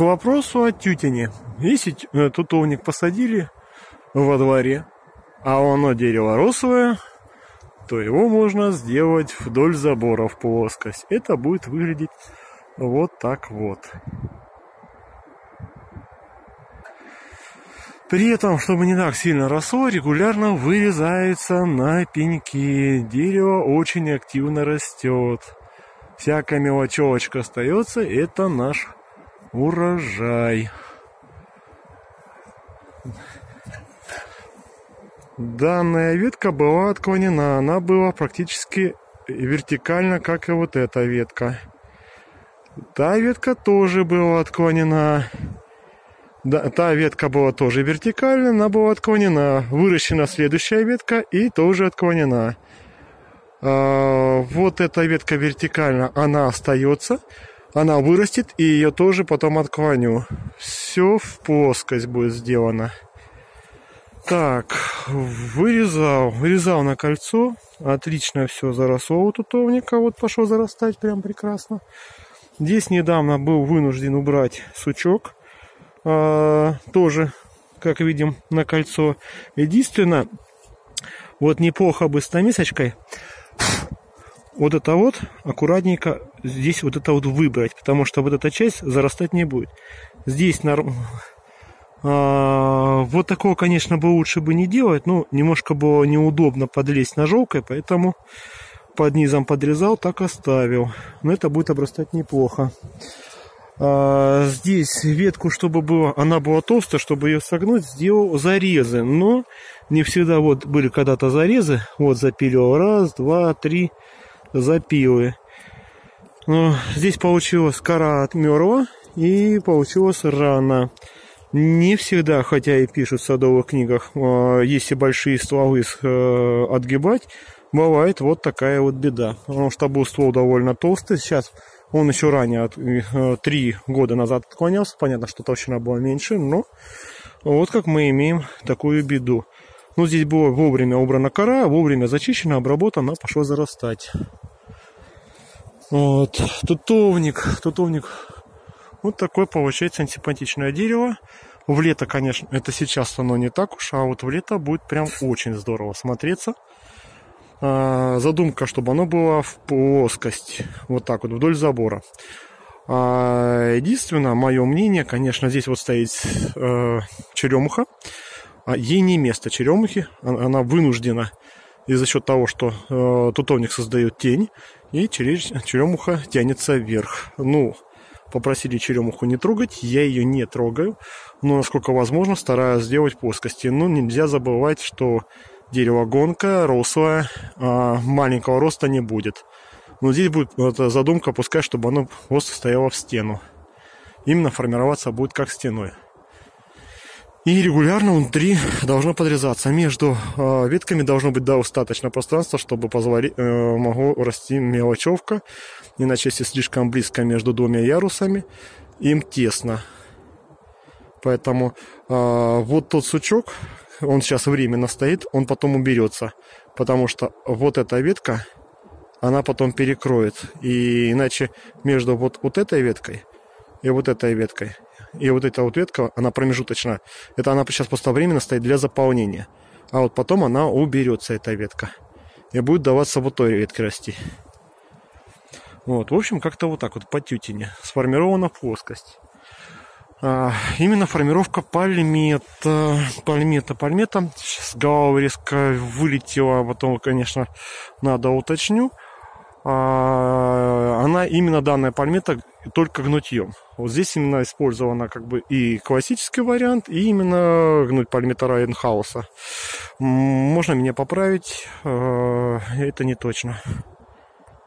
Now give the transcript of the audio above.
к вопросу о тютине. Если э, тутовник посадили во дворе, а оно дерево росовое, то его можно сделать вдоль забора в плоскость. Это будет выглядеть вот так вот. При этом, чтобы не так сильно росло, регулярно вырезается на пеньки. Дерево очень активно растет. Всякая мелочевочка остается, это наш урожай. Данная ветка была отклонена, она была практически вертикально, как и вот эта ветка. Та ветка тоже была отклонена. Да, та ветка была тоже вертикальная, она была отклонена. Выращена следующая ветка и тоже отклонена. А, вот эта ветка вертикально, она остается. Она вырастет, и ее тоже потом отклоню. Все в плоскость будет сделано. Так, вырезал, вырезал на кольцо. Отлично все заросло у тутовника. Вот пошел зарастать прям прекрасно. Здесь недавно был вынужден убрать сучок а, тоже, как видим, на кольцо. Единственное, вот неплохо бы с томисочкой вот это вот аккуратненько здесь вот это вот выбрать, потому что вот эта часть зарастать не будет. Здесь на... а, вот такого, конечно, бы лучше бы не делать, но немножко было неудобно подлезть ножовкой, поэтому под низом подрезал, так оставил. Но это будет обрастать неплохо. А, здесь ветку, чтобы было, она была толстая, чтобы ее согнуть, сделал зарезы. Но не всегда вот были когда-то зарезы. Вот запилил раз, два, три запилы. Но здесь получилась кора отмерла и получилась рана. Не всегда, хотя и пишут в садовых книгах, а, если большие стволы э, отгибать, бывает вот такая вот беда. Потому что был ствол довольно толстый. Сейчас он еще ранее, э, три года назад отклонялся. Понятно, что толщина была меньше, но вот как мы имеем такую беду. Ну, здесь было вовремя убрана кора, вовремя зачищена, обработана, пошла зарастать. Вот, тутовник, тутовник. Вот такое получается антипатичное дерево. В лето, конечно, это сейчас оно не так уж, а вот в лето будет прям очень здорово смотреться. А, задумка, чтобы оно было в плоскость, вот так вот, вдоль забора. А, единственное, мое мнение, конечно, здесь вот стоит э, черемуха. А ей не место черемухи, она вынуждена и за счет того, что э, тутовник создает тень, и черемуха тянется вверх. Ну, попросили черемуху не трогать, я ее не трогаю, но насколько возможно стараюсь сделать плоскости. Но нельзя забывать, что дерево гонка, рослое, а маленького роста не будет. Но здесь будет эта задумка, пускай, чтобы оно просто стояло в стену. Именно формироваться будет как стеной. И регулярно внутри должно подрезаться. Между э, ветками должно быть достаточно пространства, чтобы позволить, э, могу расти мелочевка. Иначе, если слишком близко между двумя ярусами, им тесно. Поэтому э, вот тот сучок, он сейчас временно стоит, он потом уберется. Потому что вот эта ветка, она потом перекроет. И иначе между вот, вот этой веткой и вот этой веткой, и вот эта вот ветка, она промежуточная, это она сейчас просто временно стоит для заполнения. А вот потом она уберется, эта ветка. И будет даваться вот той ветке расти. Вот, в общем, как-то вот так вот по тютине. Сформирована плоскость. А, именно формировка пальмета, пальмета, пальмета. Сейчас голова резко вылетела, а потом, конечно, надо уточню. А, она именно данная пальмета только гнутьем. Вот здесь именно использована как бы и классический вариант, и именно гнуть пальмета Райенхауса. Можно меня поправить, а, это не точно.